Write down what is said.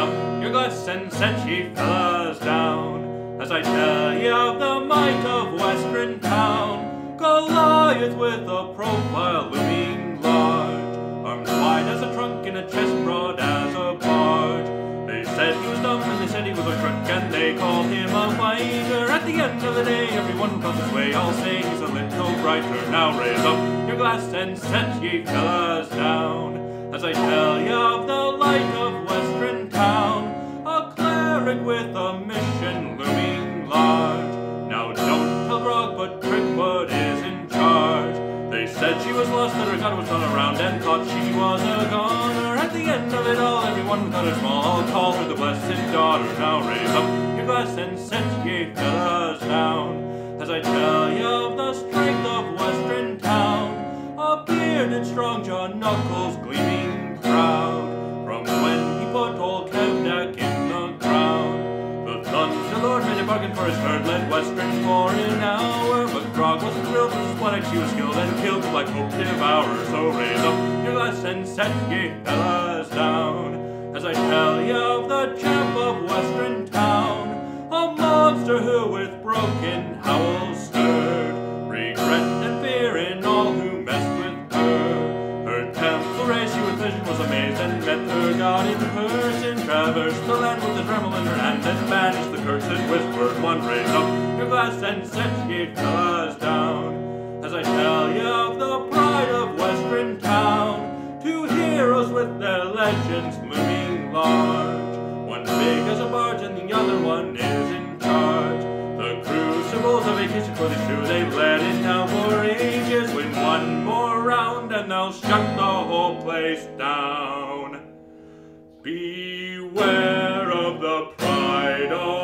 up your glass and set ye fellas down. As I tell ye of the might of Westruun town, Goliath with a profile looming large, arms wide as a trunk and a chest broad as a barge. They said he was dumb and they said he was a crook and they called him a fighter. At the end of the day, everyone who comes this way, I'll say he's a little brighter. Now raise up your glass and set ye fellas down with a mission looming large. Now don't tell Grog, but Trickfoot is in charge. They said she was lost, that her god was not around, and thought she was a goner. At the end of it all, everyone who a small called her the blessed daughter. Now raise up your glass and set ye fellas down, as I tell you of the strength of Westruun town. A bearded Strongjaw Knuckles gleaming proud Thunderlord made a bargain for his herd Led Westruun for an hour But Grog wasn't thrilled with his one she was skilled And killed Black Hope Devourer So raise up your glass and set ye fellas down. As I tell ye of the champ of Westruun town A monster who with broken howls was amazed and met her God in person. Traversed the land with the trammel in her hand and banished the curse and whispered one raise up your glass and set ye fellas down. As I tell you of the pride of Westruun town, two heroes with their legends looming large. One big as a barge and the other one is crucibles of vacation for the they've led it down for ages. Win one more round and they'll shut the whole place down. Beware of the pride of.